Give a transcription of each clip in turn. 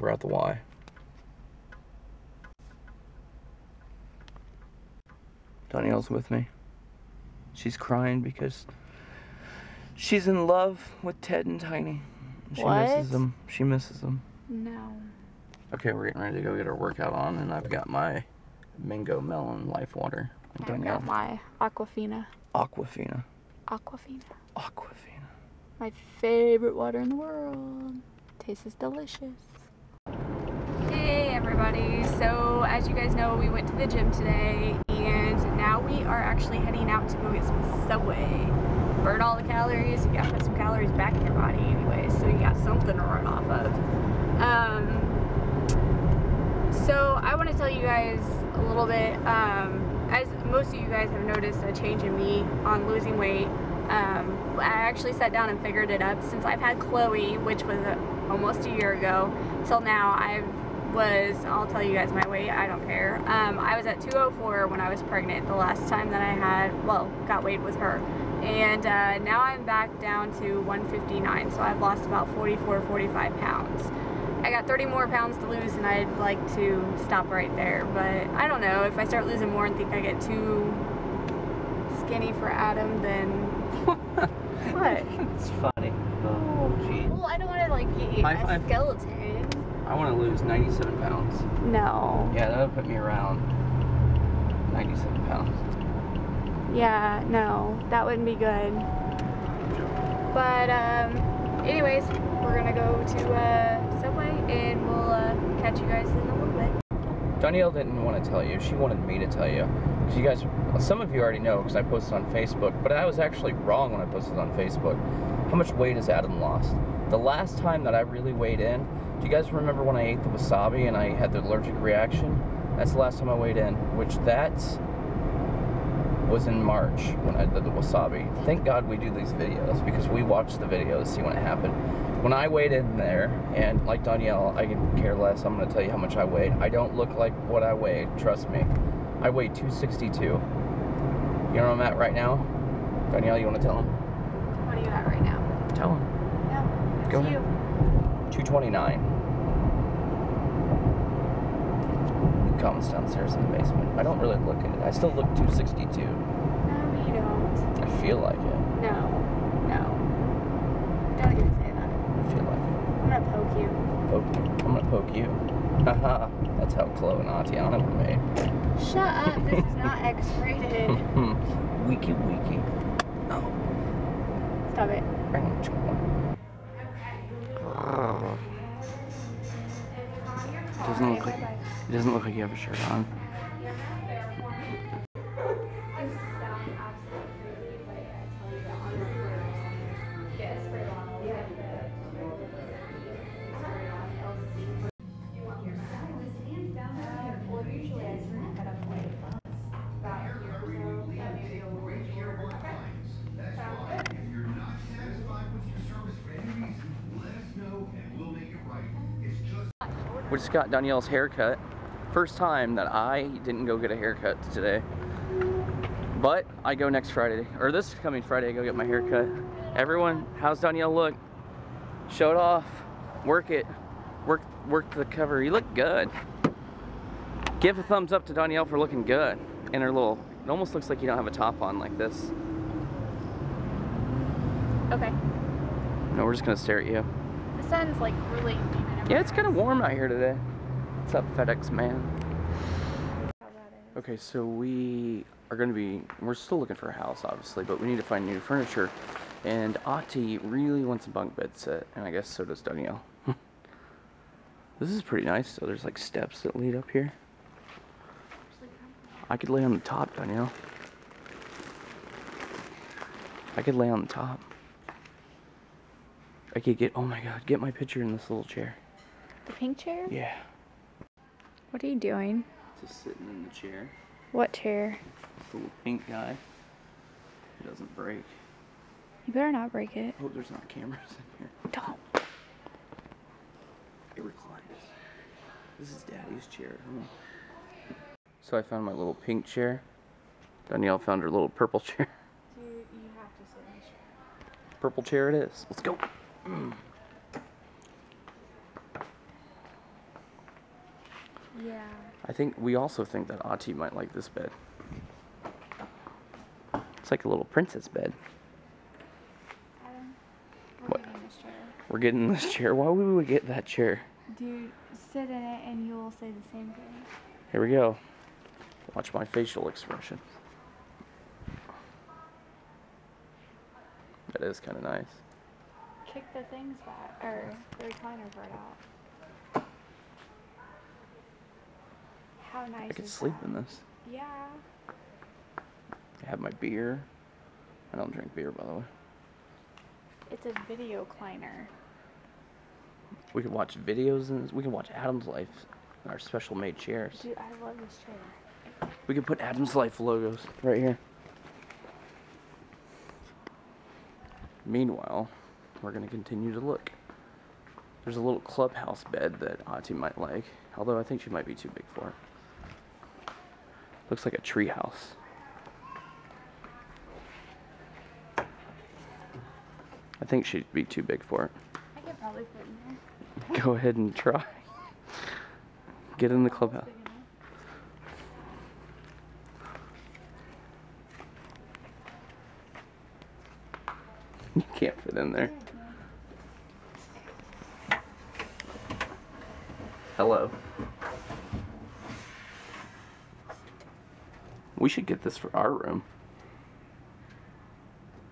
We're at the Y. Danielle's with me. She's crying because she's in love with Ted and Tiny. She What? misses them. She misses them. No. Okay, we're getting ready to go get our workout on, and I've got my Mango Melon Life Water. And I Danielle, got my Aquafina. Aquafina. Aquafina. Aquafina. My favorite water in the world. Tastes delicious. Everybody. So as you guys know, we went to the gym today and now we are actually heading out to go get some Subway. Burn all the calories. You gotta put some calories back in your body anyway, so you got something to run off of. Um, so I want to tell you guys a little bit. Um, as most of you guys have noticed a change in me on losing weight. Um, I actually sat down and figured it up since I've had Chloe, which was uh, almost a year ago, till now. I was, I'll tell you guys my weight. I don't care. Um, I was at 204 when I was pregnant. The last time that I had, well, got weighed with her, and uh, now I'm back down to 159. So I've lost about 44, 45 pounds. I got 30 more pounds to lose and I'd like to stop right there. But I don't know, if I start losing more and think I get too skinny for Adam, then what? it's funny. Oh, gee. Well, I don't want to like be a skeleton. I want to lose 97 pounds. No. Yeah, that would put me around 97 pounds. Yeah, no, that wouldn't be good. But um, anyways, we're gonna go to uh, Subway and we'll uh, catch you guys in a little bit. Danielle didn't want to tell you. She wanted me to tell you. Because you guys, some of you already know because I posted on Facebook, but I was actually wrong when I posted on Facebook. How much weight has Adam lost? The last time that I really weighed in, do you guys remember when I ate the wasabi and I had the allergic reaction? That's the last time I weighed in, which that was in March when I did the wasabi. Thank God we do these videos because we watch the videos, to see when it happened. When I weighed in there, and like Danielle, I can care less. I'm going to tell you how much I weighed. I don't look like what I weigh, trust me. I weighed 262. You know where I'm at right now? Danielle, you want to tell him? What are you at right now? Tell him. Go ahead. 229. Comments downstairs in the basement. I don't really look at it. I still look 262. No, you don't. I feel like it. No, no. Don't even say that. I feel like it. I'm gonna poke you. Poke you. I'm gonna poke you. Haha. That's how Chloe and Atiana were made. Shut up. This is not X-rated. Wiki wiki. Oh. Stop it. Doesn't look like it doesn't look like you have a shirt on. We just got Danielle's haircut. First time that I didn't go get a haircut today. But I go next Friday, or this coming Friday, I go get my haircut. Everyone, how's Danielle look? Show it off. Work it. Work work the cover. You look good. Give a thumbs up to Danielle for looking good. in her little, it almost looks like you don't have a top on like this. Okay. No, we're just gonna stare at you. The sun's like really deep Yeah, it's kind of warm out here today. What's up, FedEx man? Okay, so we are going to be, we're still looking for a house, obviously, but we need to find new furniture. And Ati really wants a bunk bed set, and I guess so does Danielle. this is pretty nice, so there's like steps that lead up here. I could lay on the top, Danielle. I could lay on the top. I could get, oh my god, get my picture in this little chair. The pink chair? Yeah. What are you doing? Just sitting in the chair. What chair? This little pink guy. It doesn't break. You better not break it. Hope there's not cameras in here. Don't. It reclines. This is Daddy's chair. So I found my little pink chair. Danielle found her little purple chair. You, you have to sit in the chair. Purple chair it is. Let's go. Mm. Yeah. I think we also think that Ati might like this bed. It's like a little princess bed. Adam, we're What? getting this chair. We're getting this chair. Why would we get that chair? Dude, sit in it and you'll say the same thing. Here we go. Watch my facial expression. That is kind of nice. Kick the things back, or the recliner part out. How nice I could is sleep that? in this. Yeah. I have my beer. I don't drink beer, by the way. It's a video cleaner. We could watch videos and we can watch Adam's Life in our special made chairs. Dude, I love this chair. We could put Adam's Life logos right here. Meanwhile, we're gonna continue to look. There's a little clubhouse bed that Ati might like, although I think she might be too big for it. Looks like a tree house. I think she'd be too big for it. I could probably fit in there. Go ahead and try. Get in the clubhouse. You can't fit in there. Hello. We should get this for our room.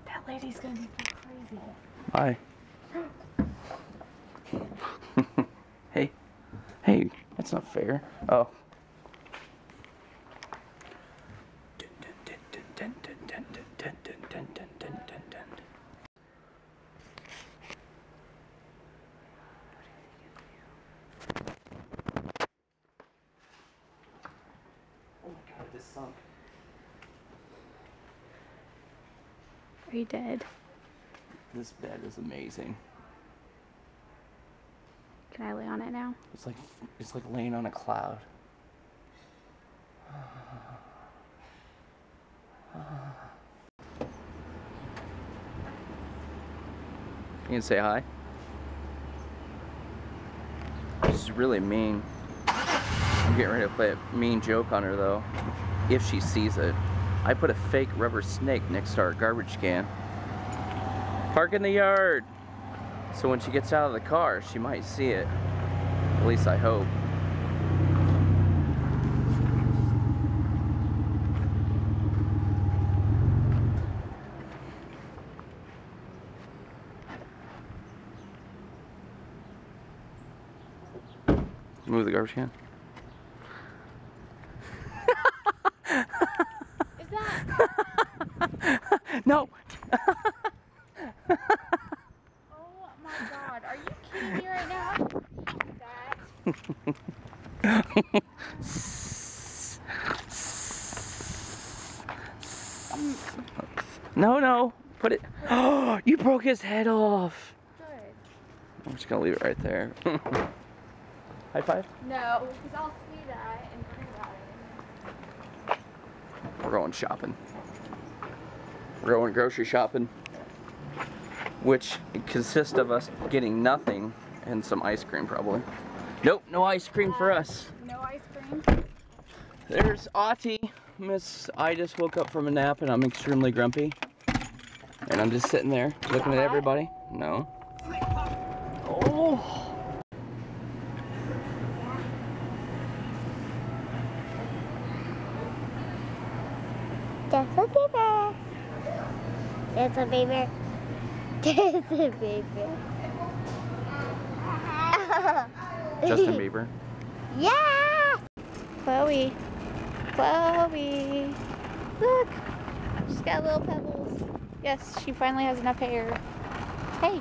That lady's gonna be crazy. Hi. hey. Hey, that's not fair. Oh. Oh my god, this sunk. Are you dead? This bed is amazing. Can I lay on it now? It's like it's like laying on a cloud. You can say hi. She's really mean. I'm getting ready to play a mean joke on her though, if she sees it. I put a fake rubber snake next to our garbage can. Park in the yard. So when she gets out of the car, she might see it. At least I hope. Move the garbage can. Is that? No. Oh my god, are you kidding me right now? No, no. Put it. Oh, you broke his head off. Good. I'm just gonna leave it right there. High five. No, because I'll see that and forget about it. We're going shopping. We're going grocery shopping, which consists of us getting nothing and some ice cream, probably. Nope, no ice cream for us. No ice cream. There's Ati. Miss, I just woke up from a nap and I'm extremely grumpy. And I'm just sitting there looking at everybody. No. Oh. That's a beaver. That's a beaver. That's a beaver. Justin Bieber. Yeah! Chloe. Chloe. Look. She's got little pebbles. Yes, she finally has enough hair. Hey,